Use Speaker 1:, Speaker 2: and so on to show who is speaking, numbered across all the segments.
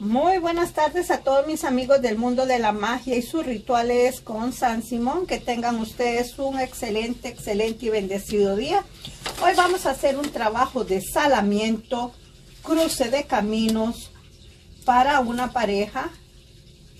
Speaker 1: Muy buenas tardes a todos mis amigos del mundo de la magia y sus rituales con San Simón. Que tengan ustedes un excelente, excelente y bendecido día. Hoy vamos a hacer un trabajo de salamiento, cruce de caminos para una pareja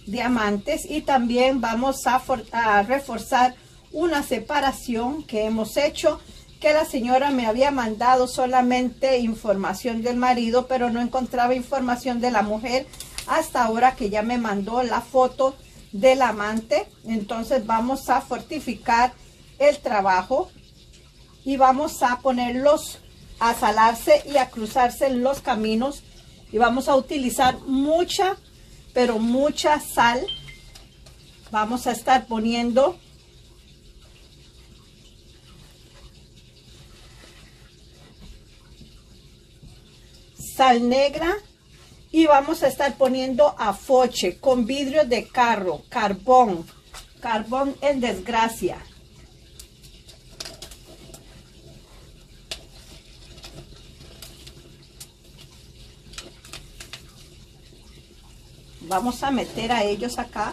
Speaker 1: de amantes y también vamos a, a reforzar una separación que hemos hecho que la señora me había mandado solamente información del marido, pero no encontraba información de la mujer hasta ahora que ya me mandó la foto del amante. Entonces vamos a fortificar el trabajo y vamos a ponerlos a salarse y a cruzarse en los caminos y vamos a utilizar mucha, pero mucha sal. Vamos a estar poniendo sal negra y vamos a estar poniendo afoche con vidrio de carro, carbón, carbón en desgracia. Vamos a meter a ellos acá.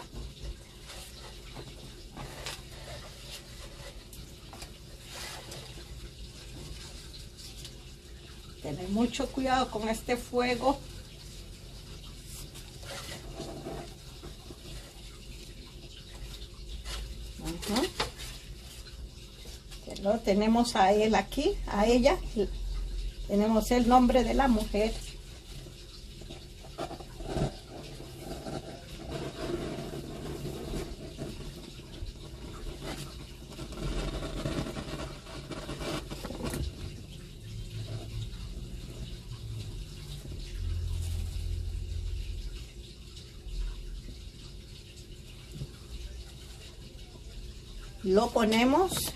Speaker 1: Tener cuidado con este fuego. Lo tenemos a él aquí, a ella. Tenemos el nombre de la mujer. Lo ponemos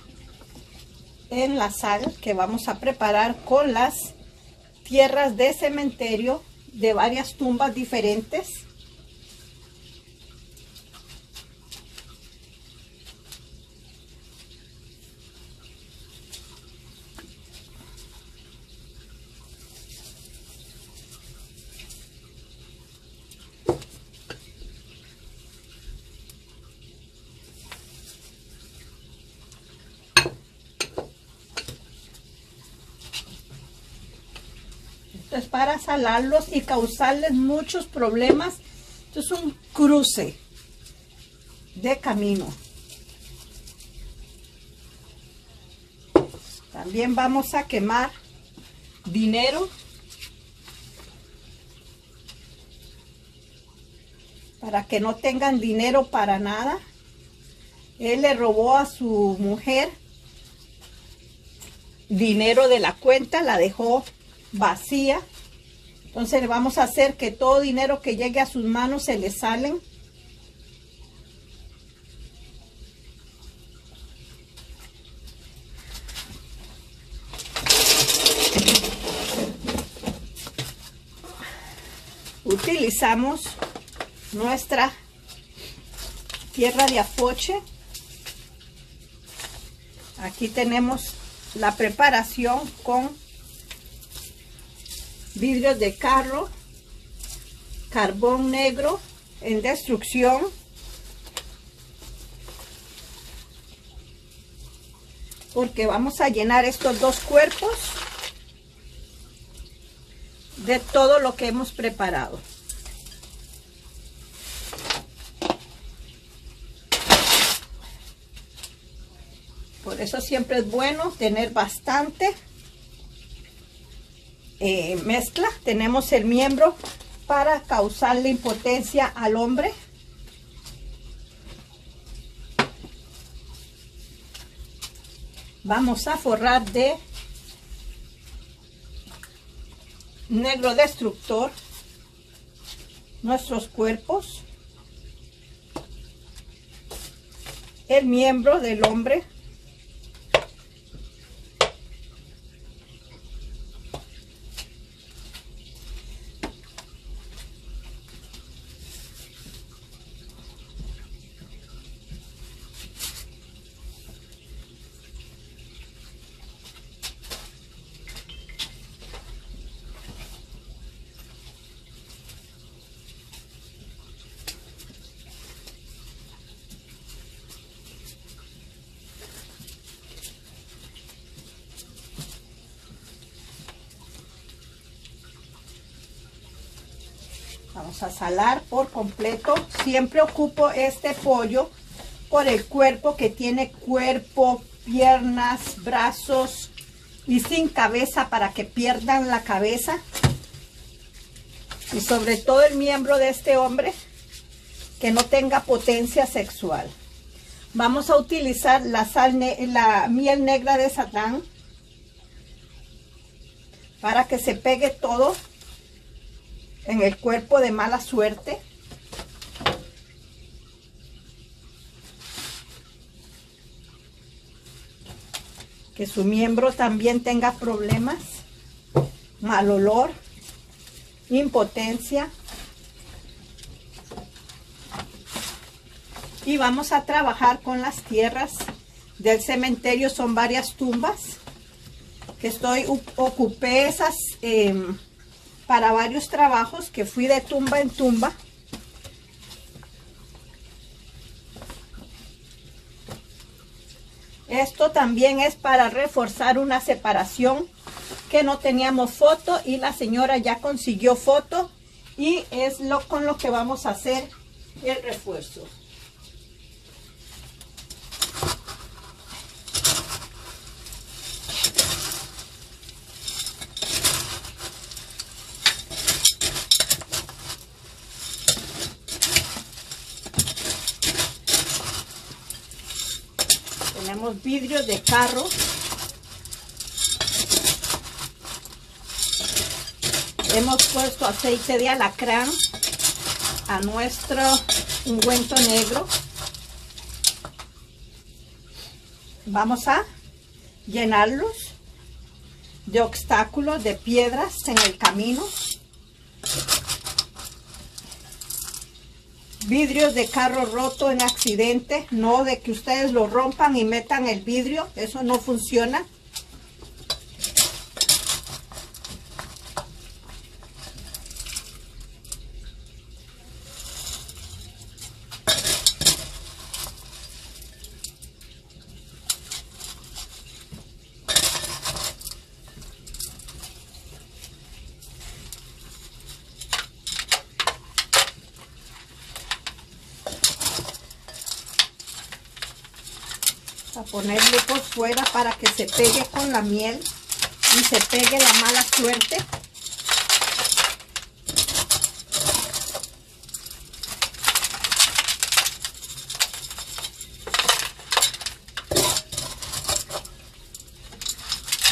Speaker 1: en la sal que vamos a preparar con las tierras de cementerio de varias tumbas diferentes para salarlos y causarles muchos problemas. Esto es un cruce de camino. También vamos a quemar dinero. Para que no tengan dinero para nada. Él le robó a su mujer dinero de la cuenta, la dejó vacía. Entonces vamos a hacer que todo dinero que llegue a sus manos se le salen. Utilizamos nuestra tierra de afoche. Aquí tenemos la preparación con vidrios de carro, carbón negro en destrucción, porque vamos a llenar estos dos cuerpos de todo lo que hemos preparado. Por eso siempre es bueno tener bastante eh, mezcla. Tenemos el miembro para causarle impotencia al hombre. Vamos a forrar de negro destructor nuestros cuerpos. El miembro del hombre Vamos a salar por completo. Siempre ocupo este pollo por el cuerpo que tiene cuerpo, piernas, brazos y sin cabeza para que pierdan la cabeza. Y sobre todo el miembro de este hombre que no tenga potencia sexual. Vamos a utilizar la, sal la miel negra de Satán para que se pegue todo en el cuerpo de mala suerte. Que su miembro también tenga problemas, mal olor, impotencia. Y vamos a trabajar con las tierras del cementerio, son varias tumbas que estoy, ocupé esas em, para varios trabajos que fui de tumba en tumba. Esto también es para reforzar una separación que no teníamos foto y la señora ya consiguió foto y es lo con lo que vamos a hacer el refuerzo. Tenemos vidrios de carro. Hemos puesto aceite de alacrán a nuestro ungüento negro. Vamos a llenarlos de obstáculos de piedras en el camino vidrios de carro roto en accidente, no de que ustedes lo rompan y metan el vidrio, eso no funciona. Ponerle por fuera para que se pegue con la miel y se pegue la mala suerte.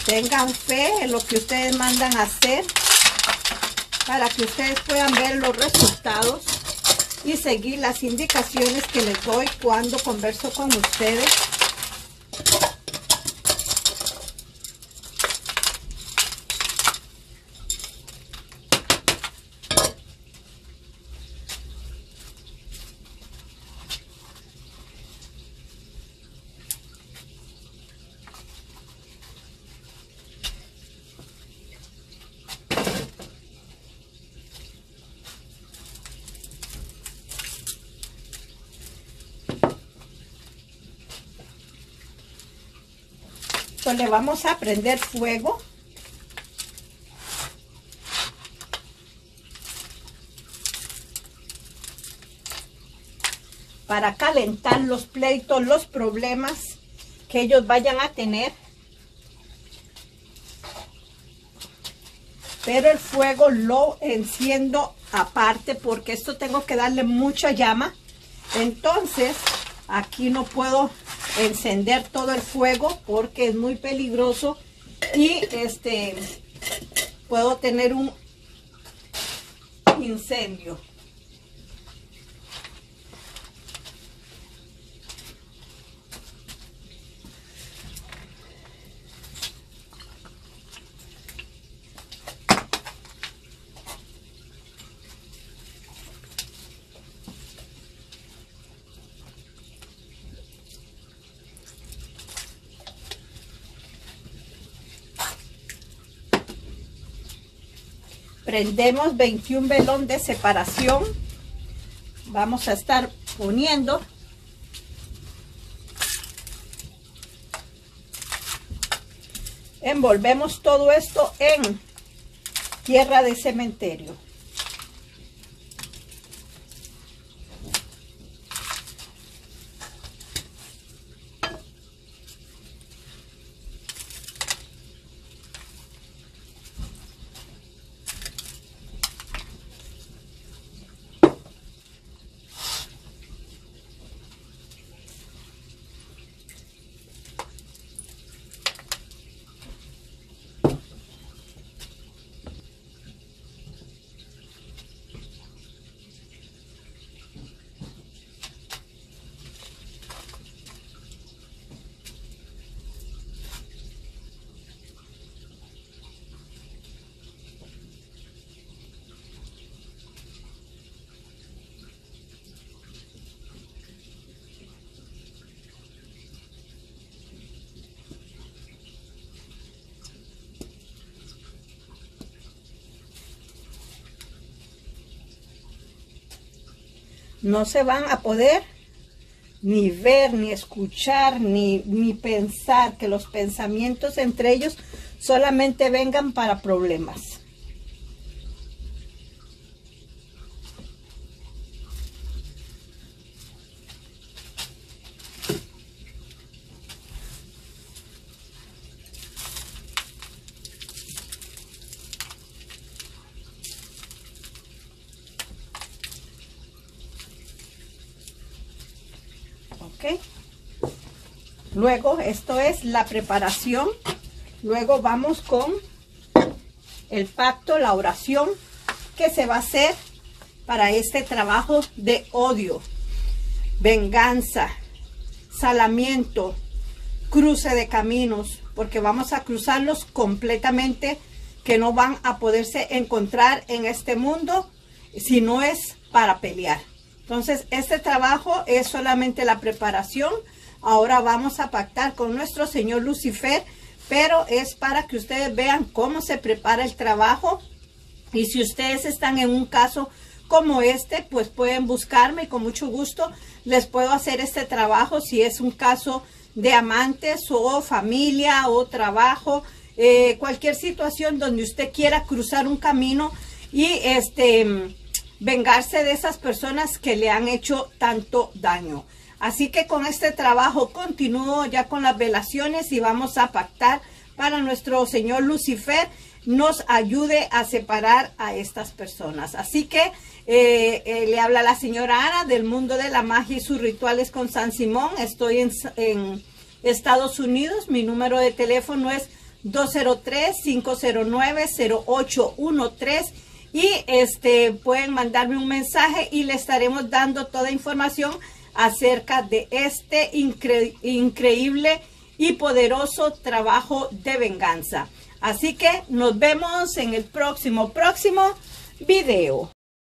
Speaker 1: Tengan fe en lo que ustedes mandan a hacer para que ustedes puedan ver los resultados y seguir las indicaciones que les doy cuando converso con ustedes le vamos a prender fuego. Para calentar los pleitos, los problemas que ellos vayan a tener. Pero el fuego lo enciendo aparte porque esto tengo que darle mucha llama. Entonces, aquí no puedo encender todo el fuego porque es muy peligroso y este puedo tener un incendio. Prendemos 21 velón de separación. Vamos a estar poniendo envolvemos todo esto en tierra de cementerio no se van a poder ni ver, ni escuchar, ni, ni pensar, que los pensamientos entre ellos solamente vengan para problemas. Luego, esto es la preparación. Luego vamos con el pacto, la oración que se va a hacer para este trabajo de odio, venganza, salamiento, cruce de caminos, porque vamos a cruzarlos completamente que no van a poderse encontrar en este mundo si no es para pelear. Entonces, este trabajo es solamente la preparación. Ahora vamos a pactar con nuestro señor Lucifer, pero es para que ustedes vean cómo se prepara el trabajo. Y si ustedes están en un caso como este, pues pueden buscarme y con mucho gusto les puedo hacer este trabajo si es un caso de amantes o familia o trabajo, eh, cualquier situación donde usted quiera cruzar un camino y este vengarse de esas personas que le han hecho tanto daño. Así que con este trabajo continúo ya con las velaciones y vamos a pactar para nuestro Señor Lucifer nos ayude a separar a estas personas. Así que eh, eh, le habla la señora Ana del mundo de la magia y sus rituales con San Simón. Estoy en, en Estados Unidos. Mi número de teléfono es 203-509-0813 y este pueden mandarme un mensaje y le estaremos dando toda información acerca de este increíble y poderoso trabajo de venganza. Así que nos vemos en el próximo, próximo video.